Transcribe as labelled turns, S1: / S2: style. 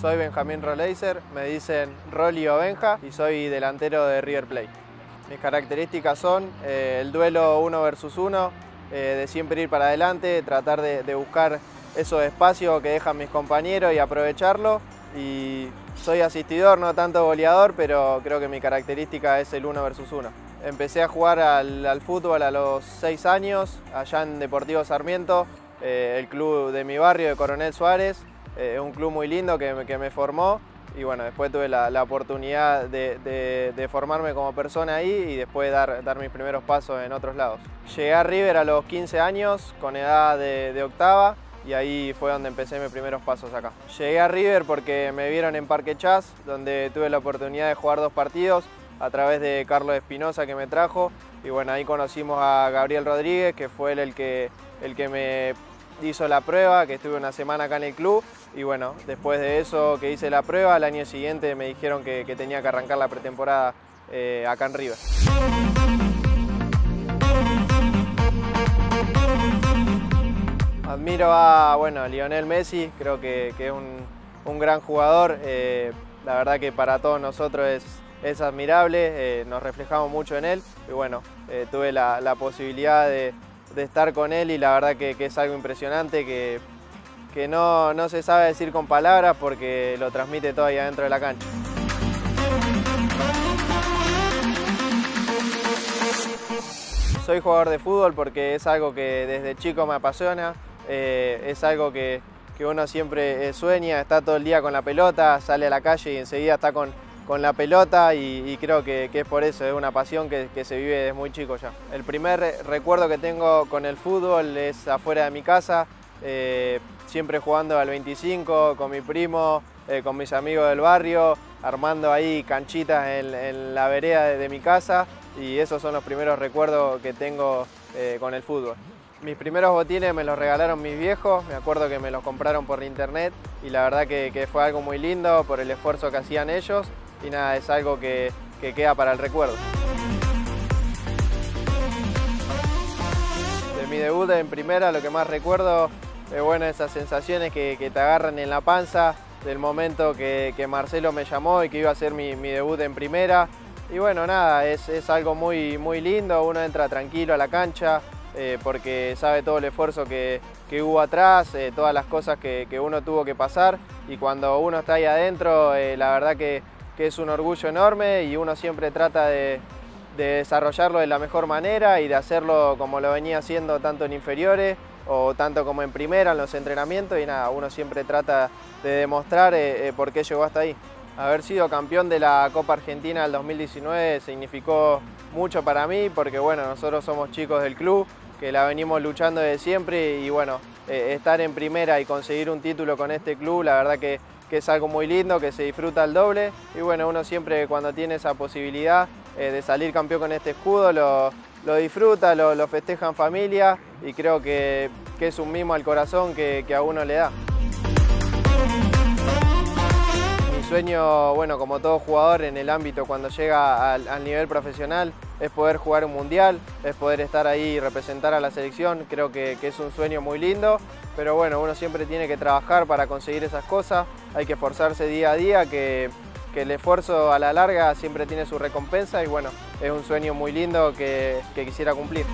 S1: Soy Benjamín Roleiser, me dicen Rolly o Benja y soy delantero de River Plate. Mis características son eh, el duelo uno versus uno, eh, de siempre ir para adelante, tratar de, buscar esos espacios que dejan mis compañeros y aprovecharlo. Y soy asistidor, no tanto goleador, pero creo que mi característica es el uno versus uno. Empecé a jugar al, al fútbol a los seis años, allá en Deportivo Sarmiento, eh, el club de mi barrio, de Coronel Suárez. Eh, un club muy lindo que, que me formó y bueno, después tuve la, la oportunidad de, de- formarme como persona ahí y después dar, dar mis primeros pasos en otros lados. Llegué a River a los 15 años, con edad de, octava, y ahí fue donde empecé mis primeros pasos acá. Llegué a River porque me vieron en Parque Chas, donde tuve la oportunidad de jugar dos partidos a través de Carlos Espinosa que me trajo y bueno, ahí conocimos a Gabriel Rodríguez, que fue él el que, el que me hizo la prueba, que estuve una semana acá en el club y bueno, después de eso que hice la prueba, al año siguiente me dijeron que, tenía que arrancar la pretemporada eh, acá en River. Admiro a bueno, Lionel Messi, creo que, es un, un gran jugador. eh, la verdad que para todos nosotros es, es admirable, eh, nos reflejamos mucho en él. Y bueno, tuve la, la posibilidad de, de estar con él y la verdad que, es algo impresionante que, que no, no se sabe decir con palabras porque lo transmite todo ahí adentro de la cancha. Soy jugador de fútbol porque es algo que desde chico me apasiona, eh, es algo que, que uno siempre eh, sueña, está todo el día con la pelota, sale a la calle y enseguida está con, con la pelota y, creo que, es por eso, es una pasión que, se vive desde muy chico ya. El primer re- recuerdo que tengo con el fútbol es afuera de mi casa, eh, siempre jugando al 25 con mi primo, eh, con mis amigos del barrio, armando ahí canchitas en, la vereda de, mi casa y esos son los primeros recuerdos que tengo eh, con el fútbol. Mis primeros botines me los regalaron mis viejos, me acuerdo que me los compraron por internet y la verdad que fue algo muy lindo por el esfuerzo que hacían ellos y nada, es algo que, que queda para el recuerdo. De mi debut en primera lo que más recuerdo es bueno, esas sensaciones que, te agarran en la panza del momento que, Marcelo me llamó y que iba a hacer mi, debut en primera. Y bueno, nada, es, es algo muy, muy lindo, uno entra tranquilo a la cancha eh, porque sabe todo el esfuerzo que, que hubo atrás, eh, todas las cosas que, uno tuvo que pasar y cuando uno está ahí adentro, eh, la verdad que, que es un orgullo enorme y uno siempre trata de, de desarrollarlo de la mejor manera y de hacerlo como lo venía haciendo tanto en inferiores o tanto como en primera, en los entrenamientos y nada, uno siempre trata de demostrar eh, eh, por qué llegó hasta ahí. Haber sido campeón de la Copa Argentina del 2019 significó mucho para mí porque bueno, nosotros somos chicos del club, que la venimos luchando desde siempre y bueno, eh, estar en primera y conseguir un título con este club, la verdad que, que es algo muy lindo, que se disfruta al doble y bueno, uno siempre cuando tiene esa posibilidad eh, de salir campeón con este escudo lo, lo disfruta, lo, lo festeja en familia y creo que, que es un mimo al corazón que, que a uno le da. Mi sueño, bueno, como todo jugador en el ámbito cuando llega al, al nivel profesional, es poder jugar un mundial, es poder estar ahí y representar a la selección. Creo que, que es un sueño muy lindo, pero bueno, uno siempre tiene que trabajar para conseguir esas cosas, hay que esforzarse día a día, que, que el esfuerzo a la larga siempre tiene su recompensa y bueno, es un sueño muy lindo que, que quisiera cumplir.